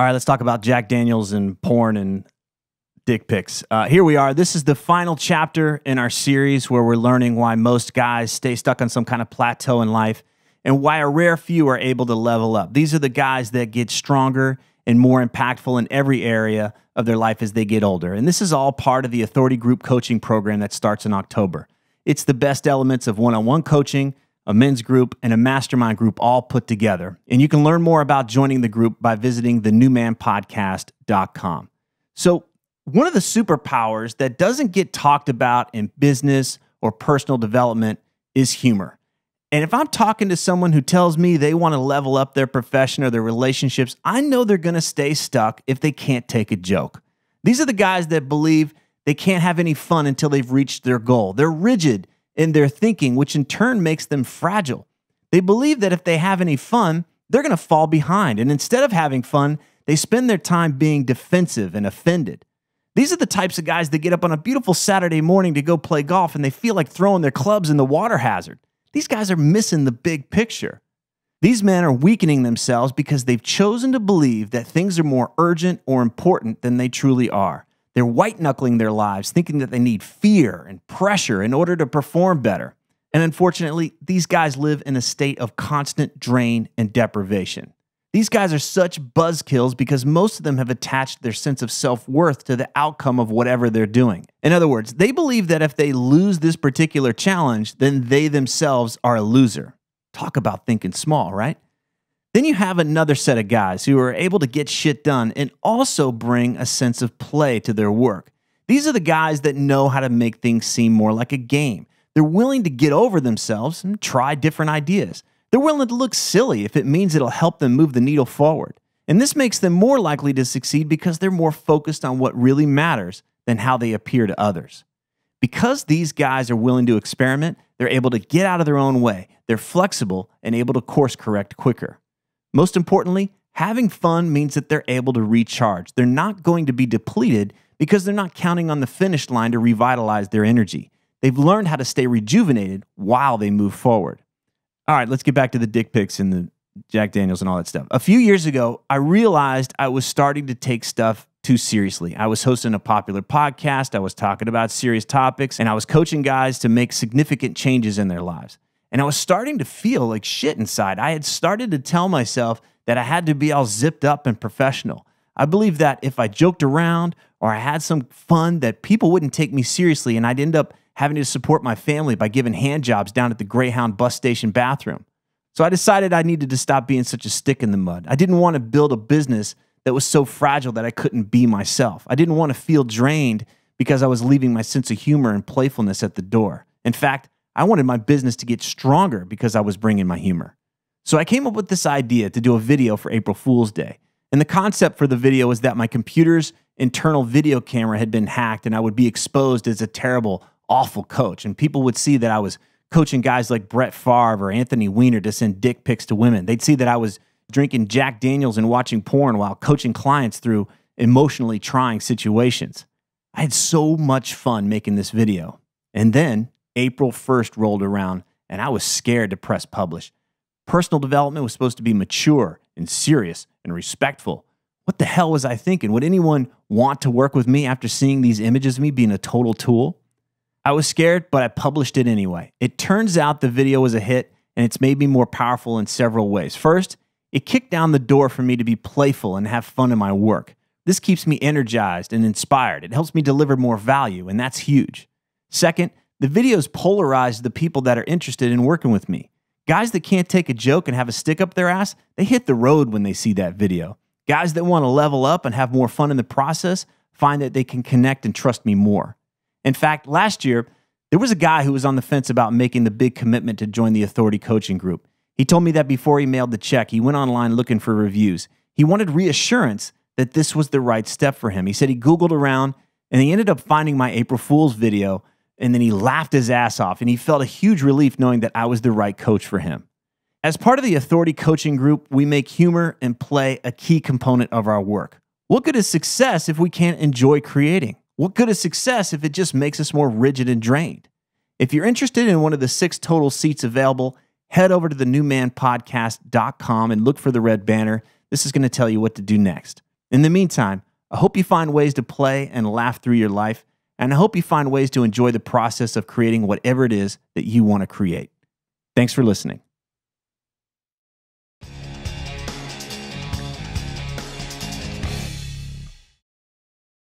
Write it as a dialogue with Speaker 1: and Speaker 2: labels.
Speaker 1: All right, let's talk about Jack Daniels and porn and dick pics. Uh, here we are. This is the final chapter in our series where we're learning why most guys stay stuck on some kind of plateau in life and why a rare few are able to level up. These are the guys that get stronger and more impactful in every area of their life as they get older. And this is all part of the Authority Group coaching program that starts in October. It's the best elements of one on one coaching a men's group, and a mastermind group all put together. And you can learn more about joining the group by visiting thenewmanpodcast.com. So, one of the superpowers that doesn't get talked about in business or personal development is humor. And if I'm talking to someone who tells me they want to level up their profession or their relationships, I know they're going to stay stuck if they can't take a joke. These are the guys that believe they can't have any fun until they've reached their goal. They're rigid in their thinking, which in turn makes them fragile. They believe that if they have any fun, they're going to fall behind. And instead of having fun, they spend their time being defensive and offended. These are the types of guys that get up on a beautiful Saturday morning to go play golf and they feel like throwing their clubs in the water hazard. These guys are missing the big picture. These men are weakening themselves because they've chosen to believe that things are more urgent or important than they truly are. They're white knuckling their lives, thinking that they need fear and pressure in order to perform better. And unfortunately, these guys live in a state of constant drain and deprivation. These guys are such buzzkills because most of them have attached their sense of self worth to the outcome of whatever they're doing. In other words, they believe that if they lose this particular challenge, then they themselves are a loser. Talk about thinking small, right? Then you have another set of guys who are able to get shit done and also bring a sense of play to their work. These are the guys that know how to make things seem more like a game. They're willing to get over themselves and try different ideas. They're willing to look silly if it means it'll help them move the needle forward. And this makes them more likely to succeed because they're more focused on what really matters than how they appear to others. Because these guys are willing to experiment, they're able to get out of their own way. They're flexible and able to course correct quicker. Most importantly, having fun means that they're able to recharge. They're not going to be depleted because they're not counting on the finish line to revitalize their energy. They've learned how to stay rejuvenated while they move forward. All right, let's get back to the dick pics and the Jack Daniels and all that stuff. A few years ago, I realized I was starting to take stuff too seriously. I was hosting a popular podcast, I was talking about serious topics, and I was coaching guys to make significant changes in their lives. And I was starting to feel like shit inside. I had started to tell myself that I had to be all zipped up and professional. I believed that if I joked around or I had some fun, that people wouldn't take me seriously and I'd end up having to support my family by giving hand jobs down at the Greyhound bus station bathroom. So I decided I needed to stop being such a stick in the mud. I didn't want to build a business that was so fragile that I couldn't be myself. I didn't want to feel drained because I was leaving my sense of humor and playfulness at the door. In fact, I wanted my business to get stronger because I was bringing my humor. So I came up with this idea to do a video for April Fool's Day. And the concept for the video was that my computer's internal video camera had been hacked and I would be exposed as a terrible, awful coach. And people would see that I was coaching guys like Brett Favre or Anthony Weiner to send dick pics to women. They'd see that I was drinking Jack Daniels and watching porn while coaching clients through emotionally trying situations. I had so much fun making this video. And then April 1st rolled around and I was scared to press publish. Personal development was supposed to be mature and serious and respectful. What the hell was I thinking? Would anyone want to work with me after seeing these images of me being a total tool? I was scared, but I published it anyway. It turns out the video was a hit and it's made me more powerful in several ways. First, it kicked down the door for me to be playful and have fun in my work. This keeps me energized and inspired. It helps me deliver more value, and that's huge. Second, the videos polarize the people that are interested in working with me. Guys that can't take a joke and have a stick up their ass, they hit the road when they see that video. Guys that want to level up and have more fun in the process find that they can connect and trust me more. In fact, last year, there was a guy who was on the fence about making the big commitment to join the Authority Coaching Group. He told me that before he mailed the check, he went online looking for reviews. He wanted reassurance that this was the right step for him. He said he Googled around and he ended up finding my April Fool's video and then he laughed his ass off and he felt a huge relief knowing that I was the right coach for him. As part of the Authority Coaching Group, we make humor and play a key component of our work. What good is success if we can't enjoy creating? What good is success if it just makes us more rigid and drained? If you're interested in one of the six total seats available, head over to the newmanpodcast.com and look for the red banner. This is going to tell you what to do next. In the meantime, I hope you find ways to play and laugh through your life, and I hope you find ways to enjoy the process of creating whatever it is that you want to create. Thanks for listening.